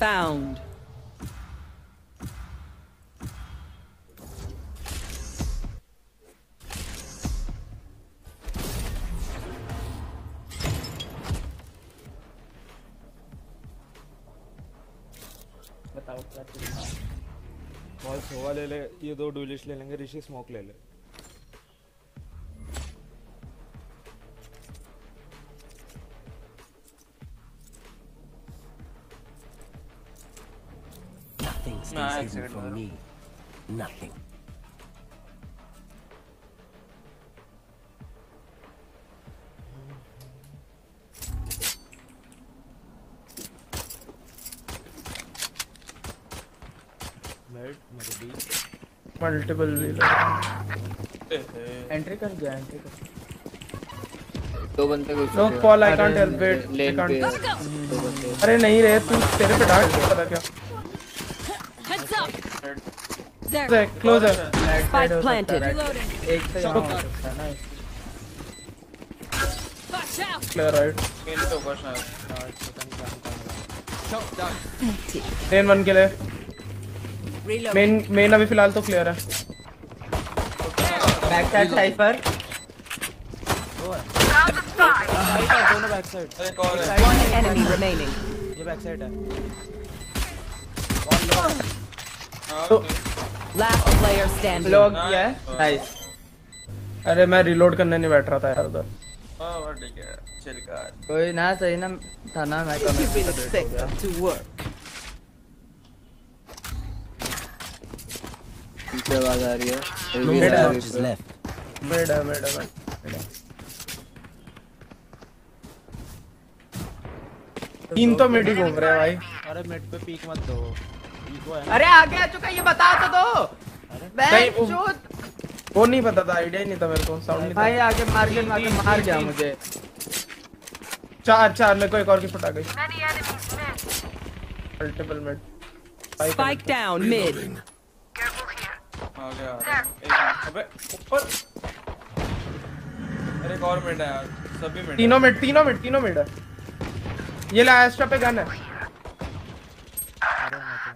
found. बताओ, क्या ball सोवा ले ले, ये दो डुलिश ले लेंगे, ऋषि स्मोक ले ले Nothing stays Nah, hidden from me. Nothing. Multiple entry कर गया एंट्री कर दो बंदे को no call I can't help it I can't अरे नहीं रे तू तेरे पे डाल पता क्या. There, There. close है Spike planted. एक से यहाँ हो सकता है ना Watch out. क्लियर राइट खेल तो बस ना मेन वन के लिए Reload. मेन मेन अभी फ़िलहाल तो क्लियर है बैक साइड साइफर दोनों बैक साइड एक और One enemy remaining. ये बैक साइड है तो Last player standing. लोग किया है नाइस अरे मैं रिलोड करने नहीं बैठ रहा था यार उधर। हाँ ठीक है। चल का कोई ना सही ना था ना मैं कम You've been to work. पीछे आवाज़ आ रही है। है, charges left. मिड है मिड है तीन तो मिड ही घूम रहे हैं भाई। अरे मिड पे पीक मत दो। अरे आगे आ चुका ये बता तो दो। वो- नहीं पता था आइडिया ही नहीं था मेरे को साउंड नहीं भाई आगे मार के मार के मार गया मुझे। चार चार मेरे को एक और की फटा गई। Multiple mid Spike down mid. आ गया। अबे ऊपर। अरे एक और मिड है यार सभी मिड तीनों मिड तीनों मिड तीनों मिड है। ये ला एस्ट्रा पे गन है।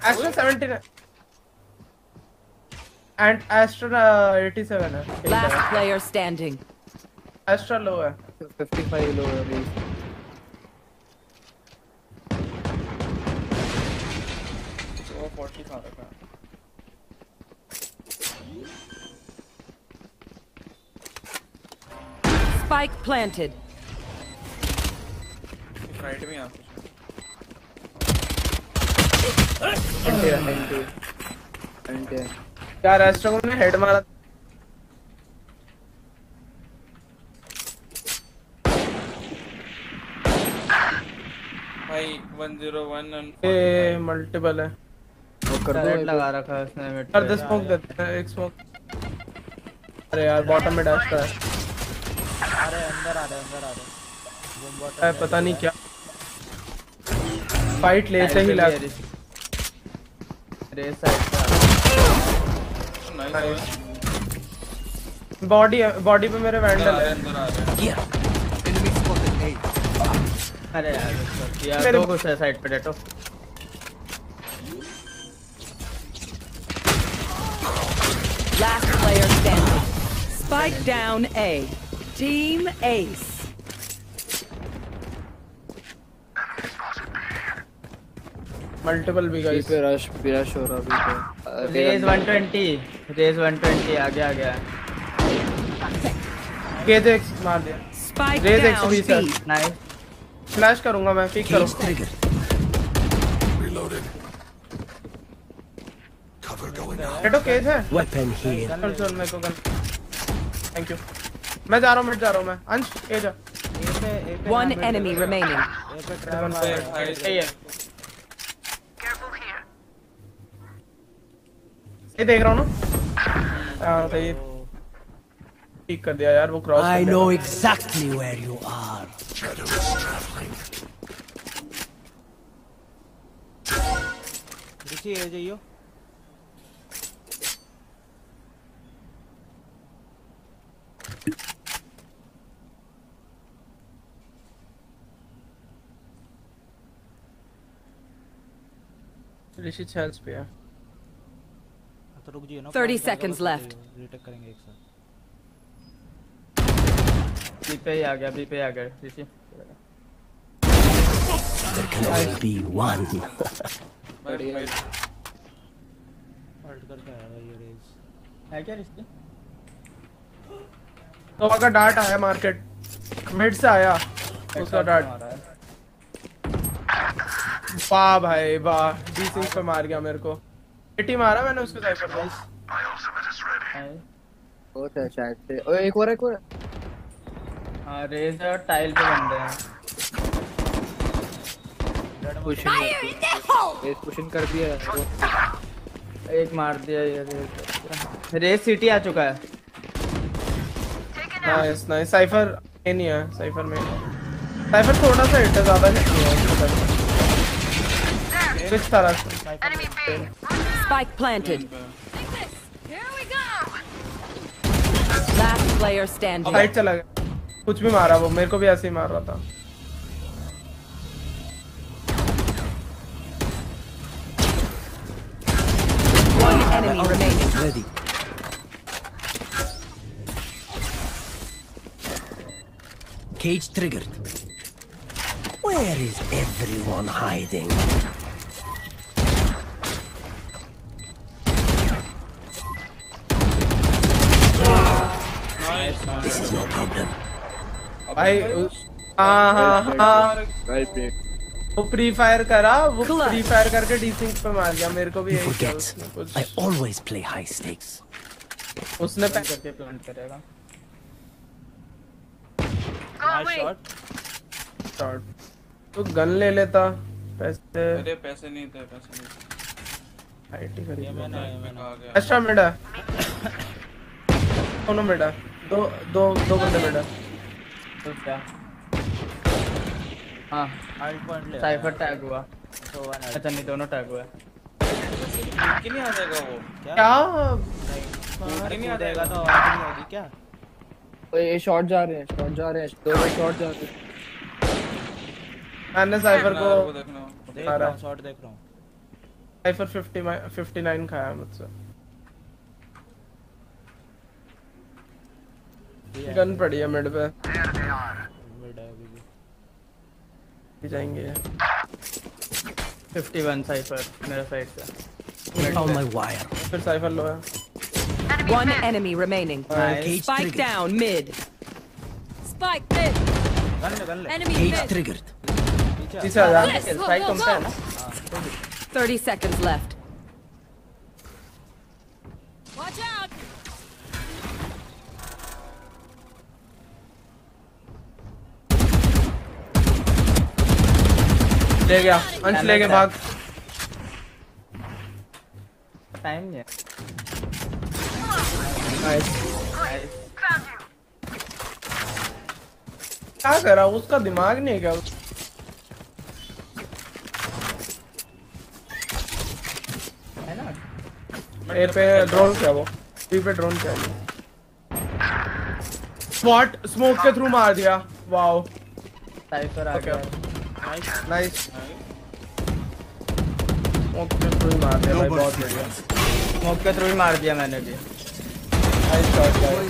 एस्ट्रा 17 है एंड एस्ट्रा 87 है Last player standing. Astra low है 55 लो है अभी वो 40 खा रखा है Spike planted. राइट में यहाँ यार एस्ट्रा को ने हेड मारा? भाई 101 मल्टीपल है। वो कर दो। लगा रखा है उसने मिड कर दे स्मोक देते हैं एक स्मोक अरे यार बॉटम में डैश है। अरे अंदर आ रहे अंदर आ रहे। बूम बॉटम पता नहीं क्या। फाइट लेते ही लग race side nice body body पे मेरे वैंडल है अंदर आ रहे हैं Enemy spotted A. अरे यार यार मेरे- दो कुछ है साइड पे डेटो Last player standing. Spike down A. Team Ace. Multiple भी गाइस पे रश रश हो रहा अभी तो। रेज 120 रेज 120 आगे आ गया के जे मार दिया। Raise down. XP, nice flash करूँगा मैं पिक Cage करूँगा। triggered. हेडो केज है। Here. चल चल मेरे को गन थैंक यू मैं जा रहा हूँ मैं जा रहा हूँ मैं। अंश ए जा। One enemy remaining. ए पे ट्रैप गन भाई, फायर भाई, सही है ये देख रहा हूँ ना। हाँ सही ठीक कर दिया यार वो cross I know exactly where you are. Rishi ए जाइयो। ऋषि हेल्स पे है। तो रुक जाइए ना 30 seconds left. रीटेक करेंगे एक साथ। बी पे ही आ गया बी पे आ गया ऋषि There can only be one. बढ़िया। हल्ट करके आया भाई ये रेस है क्या ऋषि तो का डार्ट आया मार्केट मिड से आया उसका डार्ट वाह भाई वाह। डी सिक्स पे मार गया मेरे को। एटी मारा मैंने उसके साइपर को है। बहुत है शायद से। ओए एक और एक और। हाँ रेज और टाइल पे बंदे हैं। पुशिंग रेस पुशिंग कर दिया है वो। एक मार दिया ये रेज रेज सिटी आ चुका है। नाइस नाइस साइफर ये नहीं है साइफर में साइफर थोड़ा सा हिट है ज़्यादा नहीं है। किस तरह से? Spike planted. Last player standing. Side चला गया कुछ भी मारा वो मेरे को भी ऐसे ही मार रहा था One enemy remaining. Ready. Cage triggered. Where is everyone hiding? This is no problem. भाई हाँ हाँ हाँ। वो फ्री फायर करा वो. फ्री फायर करके डी पे मार गया मेरे को भी यही I always play high stakes. उसने पे- करके प्लांट करेगा। शॉट शॉट तो गन ले लेता पैसे। अरे पैसे नहीं थे पैसे नहीं थे। आईटी खरीद मैंने ये मैंने आ गया अच्छा मिडा। दोनों मिडा? दो दो दो बंदे मिडा तो क्या? हाँ। साइफर टैग हुआ। तो अच्छा नहीं दोनों टैग हुआ है कि नहीं आ जाएगा वो? क्या? क्या? अरे नहीं आ जाएगा तो आवाज़ नहीं होगी क्या? ओए ये शॉट जा रहे हैं शॉट जा रहे हैं दो शॉट जा रहे हैं। मैंने साइफर को देख रहा रहा हूँ शॉट देख रहा हूँ। साइफर 50 59 खाया मुझसे। गन पड़ी है मिड पे मिड है अभी भी जाएँगे 51 साइफर मेरा साइड से Found my wire. फिर साइफर लो है One enemy remaining. Nice. Spike down mid. Spike mid. Gun ले गन ले Enemy mid. triggered. पीछे आ जा साइड कम पे 30 seconds left. ले गया। अंश ले गया भाग। टाइम नहीं नाइस क्या करा उसका दिमाग नहीं है क्या? ए पे ड्रोन क्या वो? बी पे ड्रोन क्या स्पॉट स्मोक के थ्रू मार दिया। वाओ साइफर आ Okay. गया। नाइस स्मोक के थ्रू ही मार दिया भाई बहुत बढ़िया। स्मोक के थ्रू ही मार दिया मैंने भी। नाइस शॉट गाइस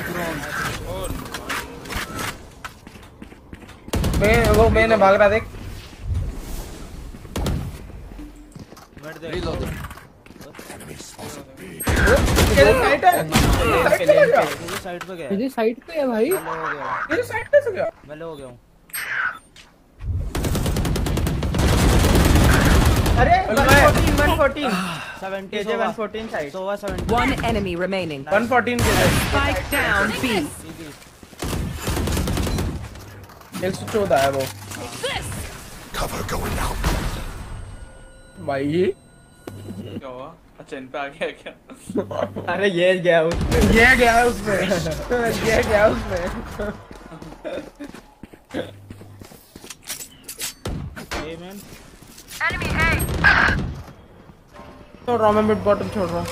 मैं वो मैंने भाग रहा देख तेरे साइड है? साइड पे गया। साइड पे गया। मेरी साइड पे है भाई। तेरे साइड पे से गया? मैं हो गया हूँ। अरे 114 114 70 KJ 114 side Sova 70 One enemy remaining. 114 के लिए Spike down B. एक सौ चौदह है वो। भाई क्या हुआ? अच्छा इन पे आ गया क्या? अरे ये गया उसमें। ये गया उसमें। ये गया है उसमें ए तो रॉ में बॉटम छोड़ रहा हूँ।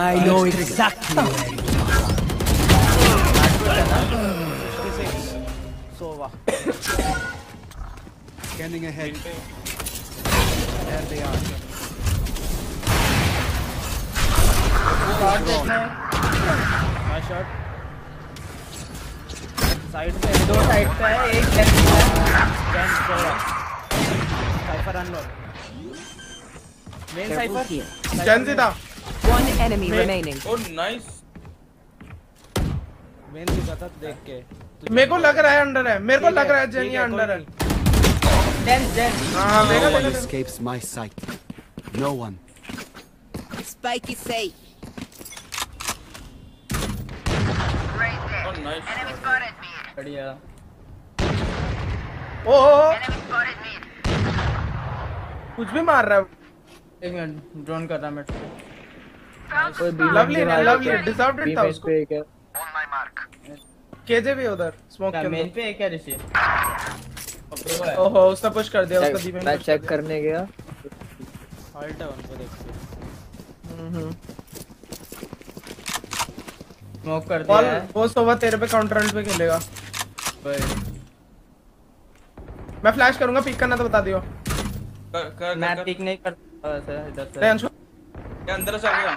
आज ले इसका साइड पे दो साइड पे एक can can can can can can can can main cypher? gen zeta one enemy main. remaining. Oh nice. Main zeta tha dekh ke मेरे को लग रहा है। अंडर है। मेरे को लग रहा है जेनी अंडर है देन देन हाँ। मेरे को escapes my sight no one spike is safe right there enemy spotted me बढ़िया। ओ कुछ भी मार रहा है। एक मिनट ड्रोन कर रहा मैं कोई बी लवली ने लवली इट था उसको पे एक है। केजे भी उधर स्मोक के मेन पे है क्या ऋषि? ओहो उसने पुश कर दिया उसका दीपक मैं चेक करने गया। Halt है उनको देख के. स्मोक कर दिया है। वो सोवा तेरे पे काउंटर अल्ट पे खेलेगा। कोई मैं फ्लैश करूँगा पिक करना तो बता दियो। कर कर मैं पिक नहीं करता इधर से। अंदर से आ गया।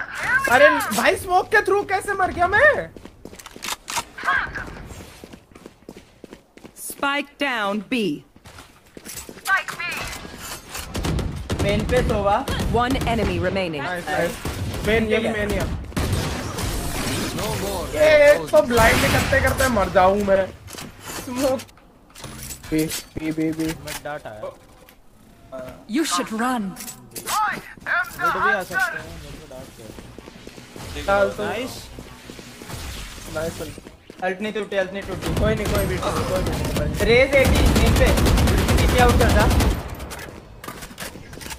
अरे भाई स्मोक के थ्रू कैसे मर गया मैं? Spike down B. मेन पे Sova One enemy remaining. Nice nice main यही मेन ही। है ये तो ब्लाइंड करते करते मर जाऊँ मैं। Smoke B B B B Mid dart आया. You should run. Mid भी आ सकते हैं. मेरे को dart किया. डाल तो Nice. नाइस अल्ट नहीं टूटी अल्ट नहीं टूटी कोई नहीं कोई भी कोई भी नहीं। रेज 80 मेन पे पीछे आउट कर जा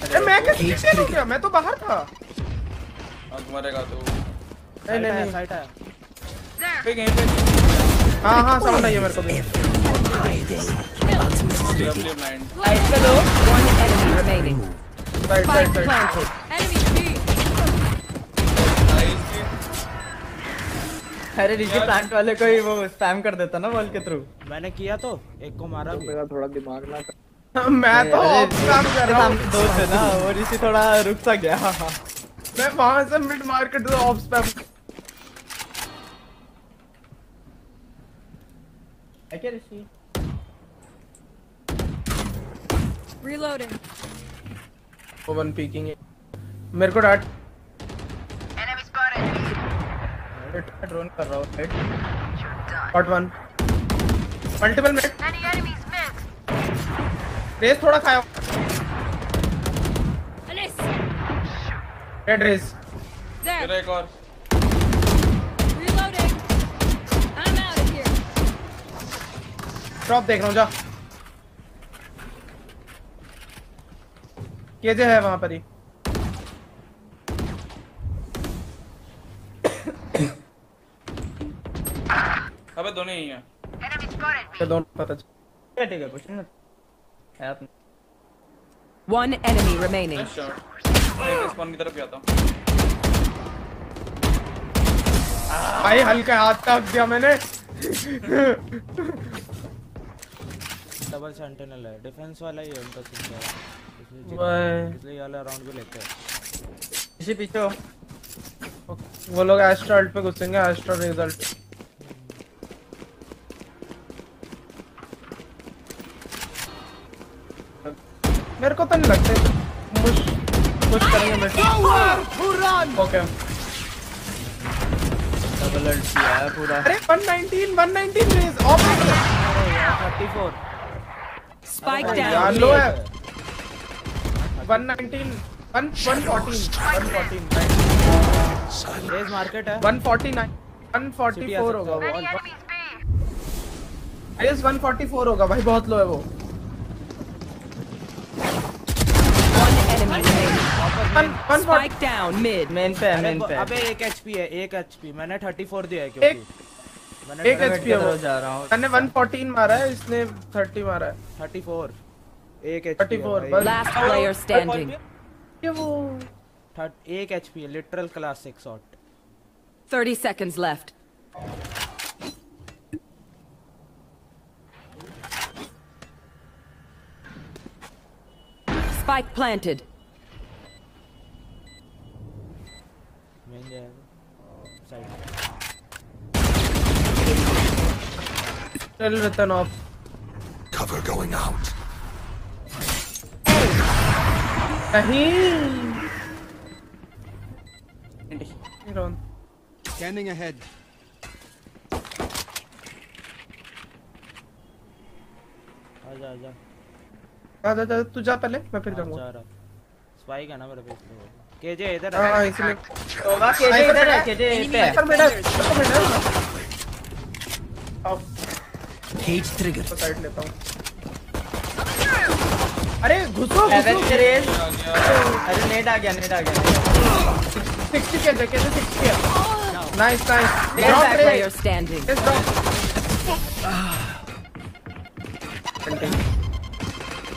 अरे मैं कैसे पीछे हो गया मैं तो बाहर था अब मरेगा तो नहीं नहीं नहीं Side आया. पिक यहीं पे हाँ हाँ साउंड आई है मेरे को भी Hiding. डब्ल्यू ब्लाइंड साइड पे दो One enemy remaining. Side planted. Enemy B. अरे ऋषि प्लांट वाले को ही वो स्पैम कर देता ना बॉल के थ्रू मैंने किया तो एक को मारा भी. मेरा थोड़ा दिमाग ना मैं तो ऑफ़ काम कर रहा हूँ दो थे ना वो ऋषि थोड़ा रुक सा गया मैं वहाँ से मिड मार्केट से ऑफ़ स्पैम है क्या ऋषि Reloading. वन पीकिंग है मेरे को डाट। ड्रोन कर रहा हूँ right hot one multiple mid Raze थोड़ा खाया. Red Raze. मेरा एक और Reloading. I'm out of here. Drop देख रहा हूँ जा। केजे है वहाँ पर ही। अबे दोनों यहीं हैं। ये दोनों पता चल क्या ठीक है कुछ नहीं है One enemy remaining. स्पॉन की तरफ़ गया था भाई हल्का हाथ तक दिया मैंने। डबल सेंटिनल है। डिफेंस वाला ही है उनका है। भाई हैं ऋषि पीछे हो वो लोग एस्ट्रा पे घुसेंगे एस्ट्रा रिज़ल्ट मेरे को तो नहीं लगते पुश पुश करेंगे मैं ओके डबल अल्ट किया है पूरा अरे 119 119 रेज ऑफ़ 34 Spike यार down. लो है 119 1 114 114 रेज मार्केट है 149 144 होगा वो। रेज 144 होगा भाई बहुत लो है वो. मेन पे है मेन पे। अबे एक एचपी है एक एचपी मैंने 34 दिया है क्योंकि। एक- मैंने HP है वो। जा रहा हूँ। मैंने 114 मारा है इसने 30 मारा है। 34 Thirty-four. last player standing. एक HP literal classic shot 30 seconds left. Spike planted. Still written off. Cover going out. नहीं Scanning ahead. आजा आजा। आ जा जा तू जा पहले मैं फिर जाऊँगा। जा रहा। स्पाइक है ना मेरे पे इसलिए केजे इधर हाँ। हाँ इसलिए। होगा केजे इधर है। केजे पे है। सर मेरा सर मेरा आओ triggered. तो साइड लेता हूँ। अरे घुसो रेस अरे नेट आ गया नेट आ गया। 60 के जगह से 60 के नाइस नाइस ड्रॉप रे Player standing. इस ड्रॉप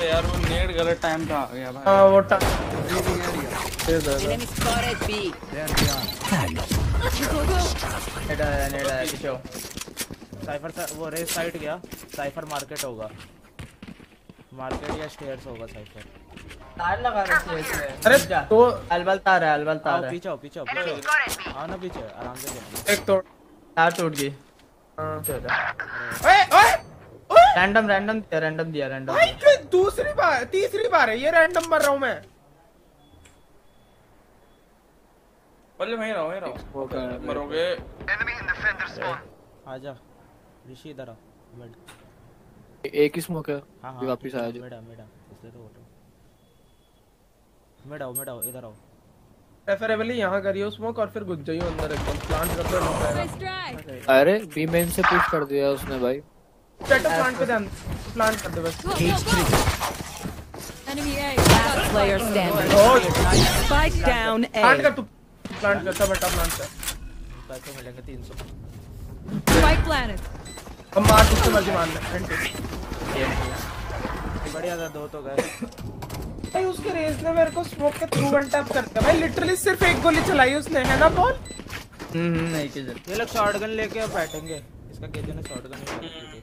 यार वो नेट गलत टाइम पे आ गया भाई। हाँ वो. नेट आया नेट आया साइफर वो रेस साइड गया। साइफर मार्केट होगा। मार्केट या स्टेयर्स होगा साइफर तार लगा रखी है इसमें अरे जा। तो अलबल तार है अलबल तार है। पीछे आओ पीछे आओ पीछे आओ। ना पीछे आराम से खेलना एक तोड़। तार टूट गई। हाँ। चलो ओए ओए ओए! रैंडम रैंडम दिया रैंडम दिया रैंडम भाई दूसरी बार तीसरी बार है ये रैंडम मर रहा हूँ मैं। बोले वहीं रहो वहीं रहो। मरोगे एनिमी इन डिफेंडर स्पॉन आजा ऋषि इधर आओ मिड एक ही स्मोक है हाँ हाँ वापस आया जो। मिड मिड इसलिए तो हूँ मिड आओ मिड आओ इधर आओ। प्रेफरेबली यहाँ करियो स्मोक और फिर घुस जाइयो अंदर एकदम। प्लांट कर दो अरे बी मेन से पुश कर दिया उसने भाई। सेटअप प्लांट पे ध्यान प्लांट कर दे बस। Triggered. Last player standing. Spike down plant कर तू। प्लांट कर सब बेटा प्लांट कर। पैसे मिलेंगे तीन सौ। Spike planted. हम मार जिससे मर्ज़ी मार ले। बढ़िया था दो तो गए। भाई उसके रेस ने मेरे को स्मोक के थ्रू वन टैप करता भाई लिटरली सिर्फ़ एक गोली चलाई उसने है ना बॉल हम्म हम्म नहीं केजे ये लोग शॉटगन लेके अब बैठेंगे। इसका केजे ने शॉटगन ही की थी।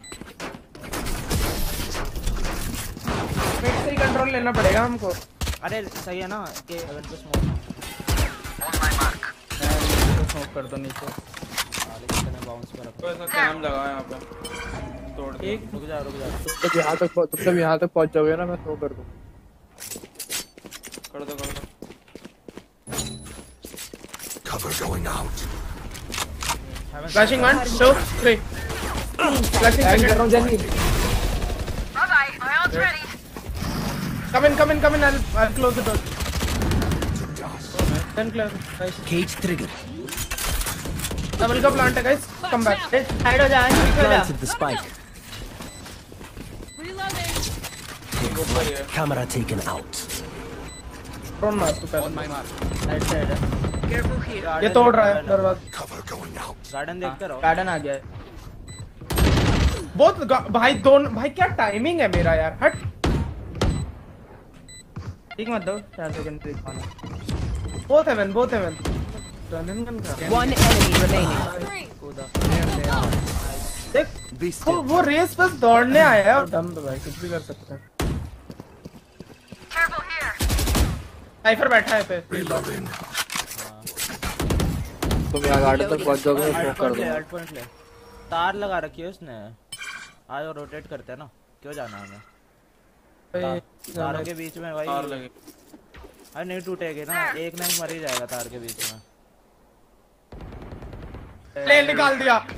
फिर से कंट्रोल लेना पड़ेगा हमको। अरे सही है ना कि इवेंट पे smoke on my mark smoke कर दो नीचे। बाउंस पर तो ऐसा कैम लगा है यहाँ पे। तोड़ दे एक रुक जा रुक जा। जब यहाँ तक तुम जब यहाँ तक पहुँच जाओगे ना मैं थ्रो कर दूँ। कर दो कर दो। Cover going out. Flashing one two three flashing कर रहा हूँ जल्दी come in come in come in I I close the door then close nice Cage triggered. Double का प्लांट है गाइस कम बैक साइड हो जा पीछे हो जा ही है Camera taken out. ड्रोन मार तू पहले My mark. साइड साइड है ये तोड़ रहा है दरवाज़ा Cover going out. गार्डन देखते रहो। गार्डन आ गया है। बहुत भाई दोनों भाई क्या टाइमिंग है मेरा यार? हट। ठीक मत दो चार सेकंड पे दिखाना। Both heaven both heaven One enemy remaining. देख वो वो रेस बस दौड़ने आया है और दम तो भाई कुछ भी कर सकते हैं। साइफर बैठा है पे। तुम यहाँ गार्डन तक पहुँच जाओगे स्मोक कर ले। तार लगा रखी है उसने। आज रोटेट करते हैं ना। क्यों जाना हमें? तारों के बीच में भाई। तार लगे। अरे नहीं टूटेगी ना। एक नहीं मर ही जाएगा तार के बीच में। ले निकाल दिया।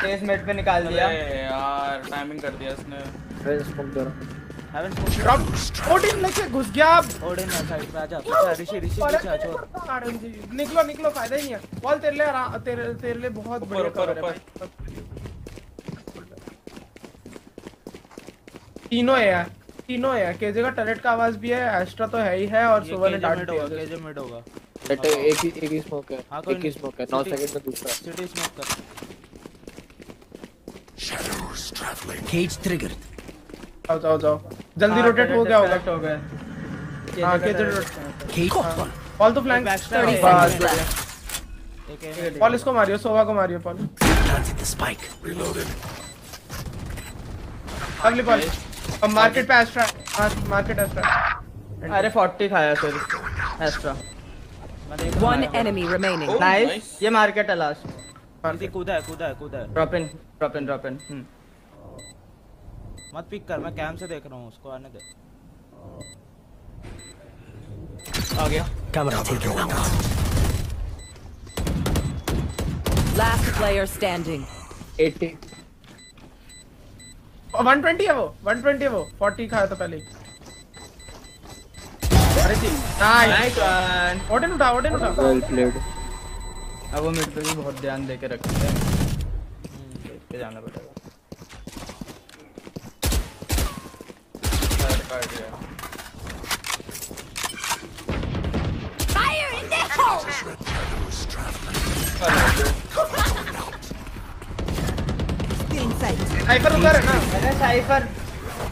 फेस मेट पे निकाल दिया। यार टाइमिंग कर दिया इसने। मैं स्मोक दे रहा हेवन स्मोक ड्रॉप ओडिन लेके घुस गया अब। ओडिन ना साइड पे आ, ऋषि ऋषि अरे पीछे आ छोड़। निकलो निकलो फ़ायदा ही नहीं है। बॉल तेरे लिए तेरे तेरे लिए बहुत बढ़िया ऊपर, cover है तीनों है यार तीनों है केजे का टरेट का आवाज़ भी है एस्ट्रा तो है ही है और सुबह ने डांट दिया केजे मिड होगा। बेटे एक ही एक ही स्मोक है। हाँ, कोई एक ही स्मोक है। नौ सिटी- सेकंड में दूसरा। सिटी स्मोक कर। Shadows traveling. Cage triggered. जाओ जाओ जाओ। जल्दी हाँ, रोटेट हो गया होगा। हो गया। हाँ केजे केजे का Cage caught तो फ्लैंक है। बस बढ़िया। है। पॉल इसको मारियो सोवा को मारियो पॉल the spike. अगली पॉल अब मार्केट पे एस्ट्रा मार्केट एस्ट्रा अरे 40 खाया मैं देख One enemy remaining. Oh, nice nice. ये मार्केट है लास्ट दीदी कूदा है कूदा है कूदा है drop in drop in drop in hmm मत पिक कर मैं कैम से देख रहा हूँ उसको आने दे आ गया Camera. Last player standing. 80 120 है वो 120 है वो 40 खाया था पहले ही। अरे नाइस वन ओडिन उठा ओडिन उठा. वेल प्लेड अब वो मिड पे भी बहुत ध्यान दे के रखते हैं। देख के जाना पड़ेगा। फायर काट दिया साइफर उधर है ना? अरे साइफर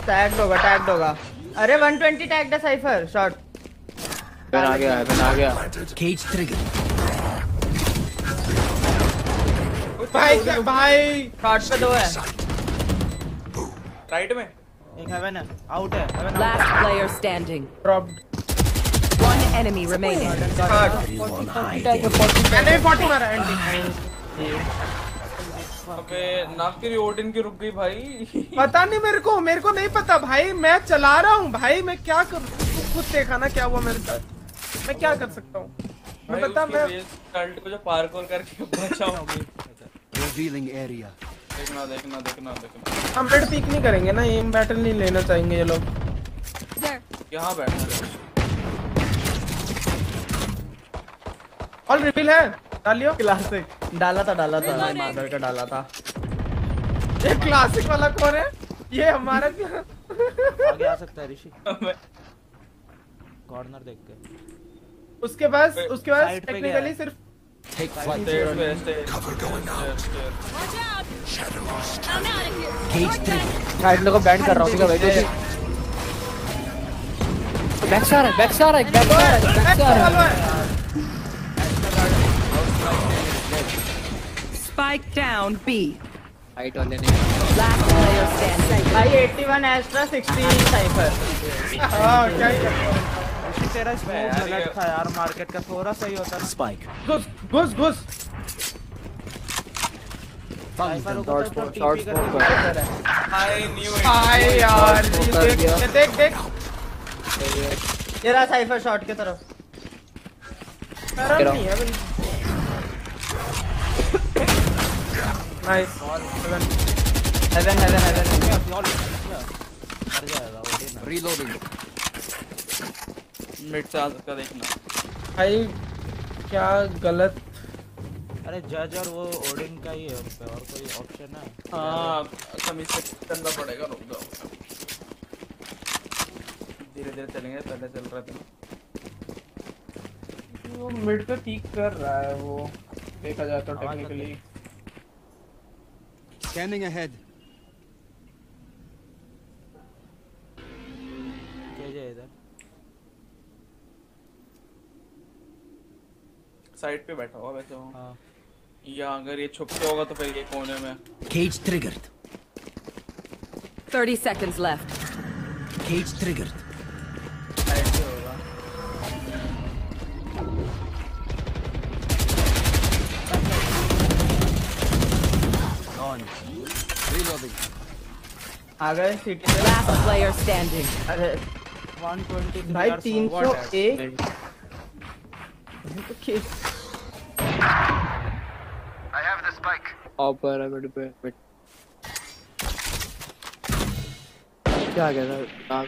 टैग्ड होगा टैग्ड होगा। अरे 120 टैग्ड है साइफर शॉट आ गया आ गया। Cage triggered. भाई क्या भाई शॉट पे दो है। राइट में। एक हेवन है आउट है heaven Last player standing. Dropped One enemy remaining. Everyone hide. मैंने भी 40 मारा एंटी अबे नाक की ओडिन की रुक गई भाई। पता नहीं मेरे को मेरे को नहीं पता भाई मैं चला रहा हूँ भाई मैं क्या करूँ? तू खुद देखा ना क्या हुआ मेरे साथ? मैं क्या कर सकता हूँ? मैं बता मैं कल्ट को जो पार्कोर करके बचाऊँगी। Revealing area. देखना देखना देखना देखना। हम रेड पिक नहीं करेंगे ना एम बैटल नहीं लेना चाहेंगे ये लोग। यहाँ बैठना ऑल रिवील है? डालियो। क्लासिक डाला था डाला था। मादर का डाला था। ये क्लासिक वाला कौन है? ये हमारा आगे आ सकता है ऋषि। कॉर्नर देख के। उसके पास उसके पास टेक्निकली सिर्फ़ Take flight. stairs stairs लोगों को बैंड कर रहा हूँ ठीक है भाई देखिए बैक से आ रहा है बैक से आ रहा है बैक से आ रहा है बैक से आ रहा है। Spike down B. हाइट वाले ने. भाई 81 एस्ट्रा 60 साइफर हाँ क्या ही कर तेरा स्मोक गलत था यार मार्केट का थोड़ा सही होता ना। Spike. घुस घुस घुस। साइफर शॉट की तरफ़। है नाइस हेवन हेवन हेवन मर मिड से आ सकता देखना। भाई क्या गलत? अरे जज और वो ओडिन का ही है उन पे और कोई ऑप्शन है? हाँ कमीज से करना पड़ेगा रुक जाओ। धीरे धीरे चलेंगे पहले चल रहे थे वो मिड पे पीक कर रहा है वो। देखा जाए तो टेक्निकली Scanning ahead. साइड पे बैठा हुआ वैसे वो हाँ या अगर ये छुप के होगा तो फिर ये कोने में Cage triggered. 30 seconds left. Cage triggered. Side पे होगा On. Reloading. आ गए सिटी पे Last player standing. अरे 120 भाई 301 तो किस ऊपर है मिड पे मिड क्या गया था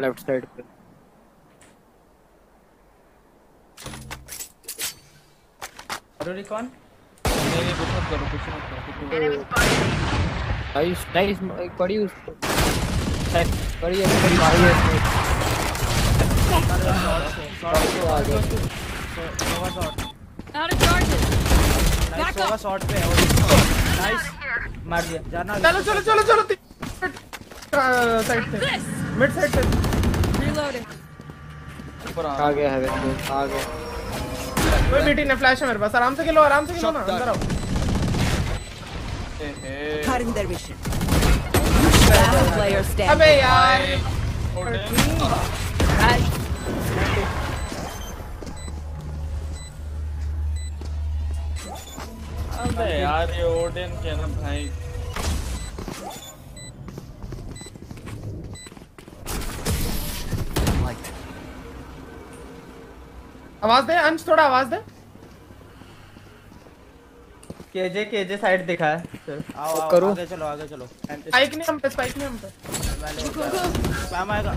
लेफ़्ट साइड पे। ज़रूरी कौन? नहीं नहीं कुछ मत करो कुछ मत करो कुछ नाइस नाइस पड़ी उसको पड़ी है। पड़ी मारी है इसने आ गया Sova shot Out of charges. Sova shot पे है नाइस मार दिया जाना चलो चलो चलो चलो साइड से मिड साइड से. ऊपर आ गया है आ गया। कोई बीटी ने फ्लैश है मेरे पास। आराम से खेलो आराम से खेलो ना अंदर आओ। Cutting their vision. Last player standing. अबे यार। अबे यार ये ओडिन के ना भाई। आवाज़ दे अंश थोड़ा आवाज़ दे। केजे केजे साइड दिखा है। चल आओ आओ करो। आगे चलो आगे चलो। स्पाइक नहीं हम पे स्पाइक नहीं हम पे। स्पैम आएगा।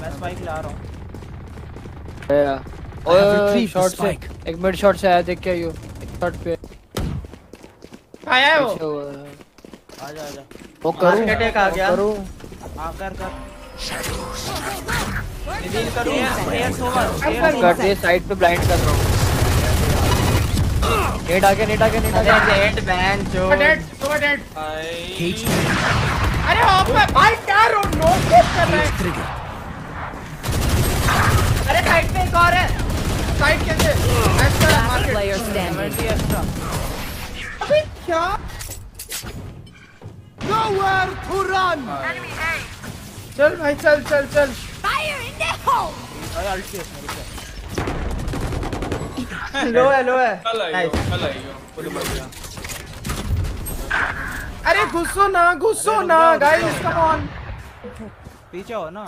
मैं स्पाइक ला रहा हूँ। The शॉट से एक मिनट शॉट से आया देख के आइयो एक शॉट पे आया है वो आजा आजा वो करूँ Market एक आ गया। करूँ हाँ कर कर रिवील करो होगा स्टेयर्स कर दे साइड पे ब्लाइंड कर रहा हूँ नेट आ गया नेट आ गया नेट आ गया डेड बैन जो डेड तो डेड अरे ऑफ़ पे भाई क्या रो नो कर रहा है? अरे साइड पे एक और है। साइड कैसे ऐसा Last मार्केट. ट्वेंटी एक्स्ट्रा अबे क्या? Nowhere to run! चल भाई चल चल चल। अरे अल्ट केस मेरे पे लो है लो है। कल आई कल आई हो पूरी बढ़िया अरे घुसो ना घुसो ना गाइस कम ऑन पीछे हो ना।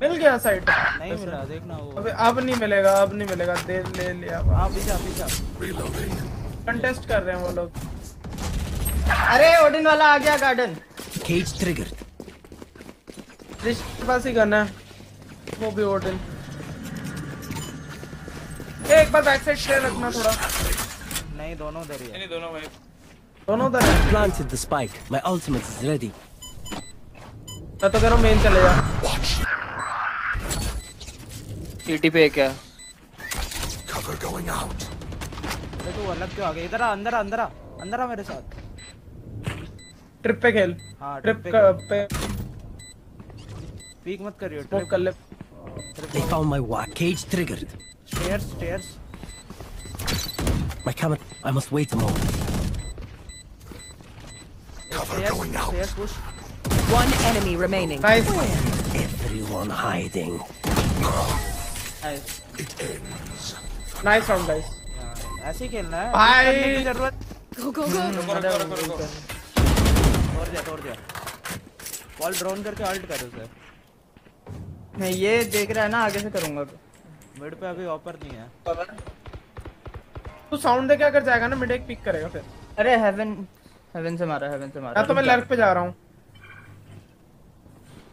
मिल गया साइड नहीं मिला देखना वो। अबे अब नहीं मिलेगा अब नहीं मिलेगा दे ले लिया। हाँ पीछे पीछे। कंटेस्ट कर रहे हैं वो लोग। अरे ओडिन वाला आ गया गार्डन Cage triggered. रिश के पास ही करना है। वो भी ओडन एक बार बैक साइड क्लियर रखना थोड़ा। नहीं दोनों उधर ही है। नहीं दोनों भाई दोनों उधर है। Planted the spike. My ultimate is ready. मैं तो कह रहा हूँ मेन चले जा। सीटी पे क्या Cover going out. अरे तू अलग क्यों आ गया इधर आ अंदर आ अंदर आ अंदर आ मेरे साथ ट्रिप पे खेल हाँ ट्रिप पे पीक मत करियो ट्रिप कर ले They found my what? Cage triggered. Stairs stairs My camera. I must wait a moment. Stairs stairs push One enemy remaining. Nice Everyone hiding. Nice round guys ऐसे ही खेलना है भाई। की ज़रूरत Go go go. रुको रुको रुको रुको तोड़ दिया तोड़ दिया बॉल ड्रोन करके अल्ट कर उसे नहीं ये देख रहा है ना आगे से करूँगा मिड पे अभी ऑफ़र नहीं है तू साउंड दे के अगर जाएगा ना मिड एक पिक करेगा फिर अरे हेवन हेवन से मारा हेवन से मारा तो मैं लर्क पे जा रहा हूँ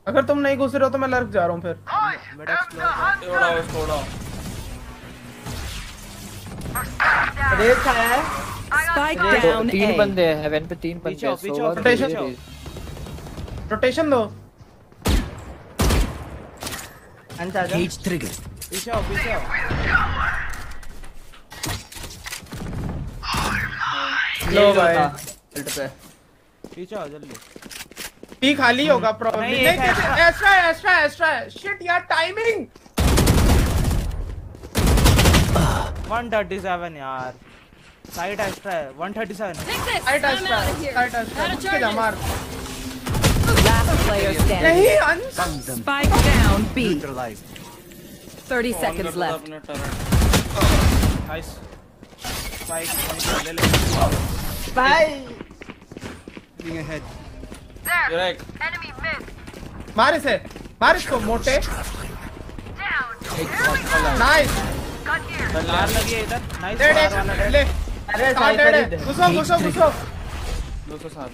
अगर तुम नहीं घुस रहे हो तो मैं लर्क जा रहा हूँ फिर। आया Spike तीन बंदे हैं हेवन पे तीन बंदे हैं it? रोटेशन दो। जा. पीछे आओ पीछे आओ। लो भाई। पे। पीछे आओ जल्दी। पी खाली होगा प्रॉब्लम नहीं, नहीं एक एक्स्ट्रा एक्स्ट्रा एक्स्ट्रा शिट यार टाइमिंग 137 यार। साइड एक्स्ट्रा है। 137 साइड एक्स्ट्रा साइड एक्स्ट्रा के जा मार Last player standing. नहीं them. Spike down B. 30 on seconds left. Nice spike ले ले भाई Moving ahead. मार इसे मार इसको मोटे. नाइस लार लगी है इधर. नाइस वाला ले. अरे साइड है. घुसो घुसो घुसो. दो सौ सात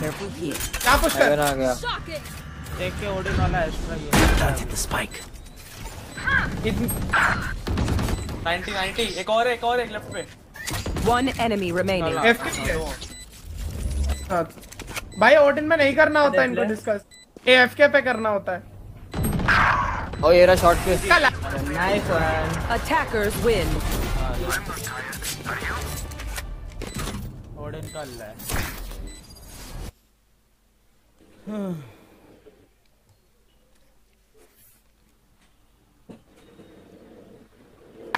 क्या पुश कर? आ गया. देख के ओडिन वाला एक्स्ट्रा ये Planted the spike. Ninety ninety. एक और एक और एक लेफ़्ट पे। One enemy remaining. हाँ। भाई ओडिन में नहीं करना होता इनको डिस्कस ए एफ़ के पे करना होता है। ओ ये रहा शॉट पे nice one Attackers win. Odin का है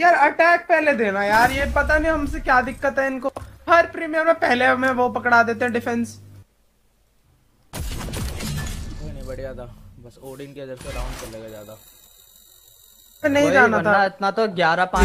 यार अटैक पहले देना यार ये पता नहीं हमसे क्या दिक्कत है इनको। हर प्रीमियर में पहले हमें वो पकड़ा देते हैं डिफेंस। नहीं बढ़िया था। बस ओडिन के वजह से राउंड चलेगा ज़्यादा। नहीं जाना था। इतना तो ग्यारह पाँच।